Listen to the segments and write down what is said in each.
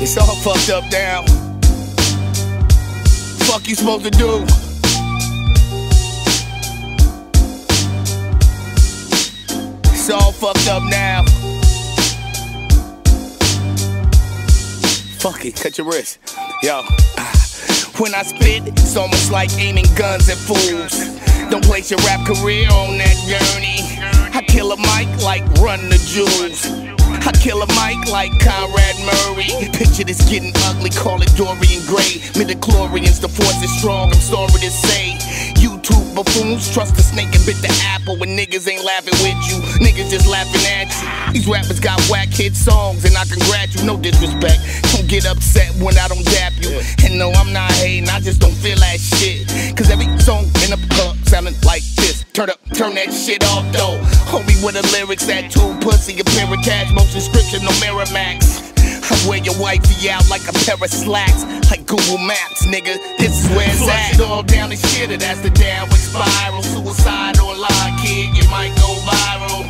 It's all fucked up now. Fuck you supposed to do? It's all fucked up now. Fuck it, cut your wrist. Yo. When I spit, it's almost like aiming guns at fools. Don't place your rap career on that journey. I kill a mic like run the jewels. I kill a mic like Conrad Murray. Picture this getting ugly, call it Dorian Gray. Midichlorians, the Chlorians, the force is strong, I'm sorry to say. YouTube buffoons trust the snake and bit the apple when niggas ain't laughing with you. Niggas just laughing at you. These rappers got whack hit songs and I congratulate you, no disrespect. Don't get upset when I don't dap you. And no, I'm not hating, I just don't feel that shit. Cause every song in the club sounding like this. Turn up, turn that shit off though. Homie with the lyrics that two pussy, a pair of cash, most inscription, no Miramax. I wear your wifey out like a pair of slacks, like Google Maps, nigga. This is where it's Flush at. it all down the shit, it that's the downward spiral. Suicide online, kid, you might go viral.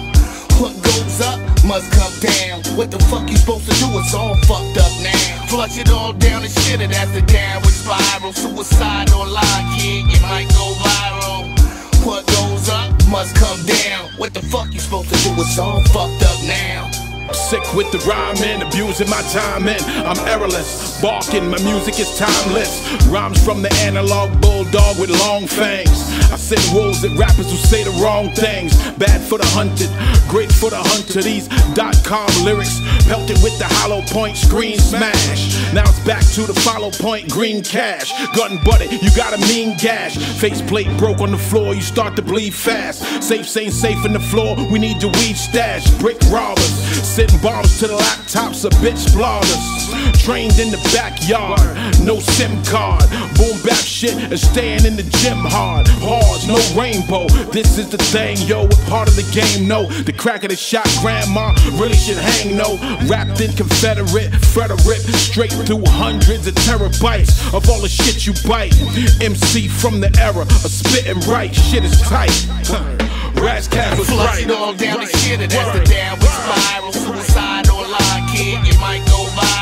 What goes up must come down. What the fuck you supposed to do? It's all fucked up now. Flush it all down and shit, it, that's the downward spiral. Suicide It's all fucked up now. I'm Sick with the rhyming, abusing my time and I'm errorless. Barking, my music is timeless. Rhymes from the analog bulldog with long fangs. I send wolves at rappers who say the wrong things. Bad for the hunted, great for the hunter. These dot com lyrics pelted with the hollow point screen smash. Now it's back to the follow point green cash. Gun butted, you got a mean gash. Faceplate broke on the floor, you start to bleed fast. Safe ain't safe in the floor, we need your weed stash. Brick robbers. Sitting bombs to the laptops of bitch bloggers. Trained in the backyard, no SIM card. Boom bap shit and staying in the gym hard. Hard, no rainbow. This is the thing, yo. What part of the game? No, the crack of the shot, grandma really should hang. No, wrapped in Confederate, Frederick, straight through hundreds of terabytes of all the shit you bite. MC from the era of spitting right, shit is tight. Ras Kass was Flush right. all down the shit, that's the downward spiral. Suicide online, kid, you might go viral.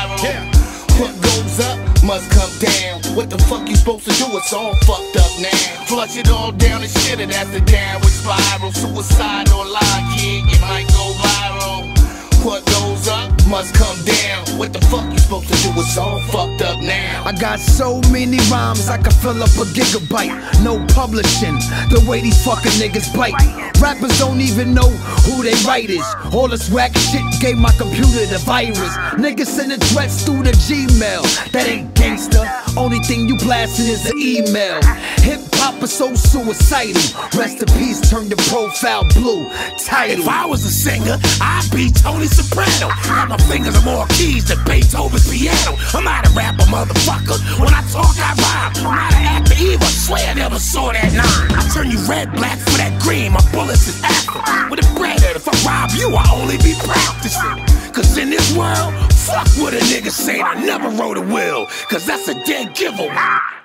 Must come down. What the fuck you supposed to do? It's all fucked up now. Flush it all down and shit, it. that's the downward spiral. Suicide online, kid, you might go viral. What goes up must come down. What the fuck you supposed to do? It's all fucked up now. I got so many rhymes I could fill up a gigabyte. No publishing, the way these fucking niggas bite. Rappers don't even know who they write is. All this whack shit gave my computer the virus. Niggas sending threats through the Gmail. That ain't gangster. Only thing you blasting is the email. Hip hop is so suicidal. Rest in peace, turn the profile blue. Title. If I was a singer, I'd be Tony Soprano. Got my fingers on more keys than Beethoven's piano. I'm not a rapper, motherfucker. When I talk, I rhyme. I'm not an actor either. Swear I never saw that nine. I turn you red, black for that green. My bullets is after. With a bread, if I rob you, I only be practicing. Cause in this world, fuck what a nigga say. I never wrote a will. Cause that's a dead giveaway.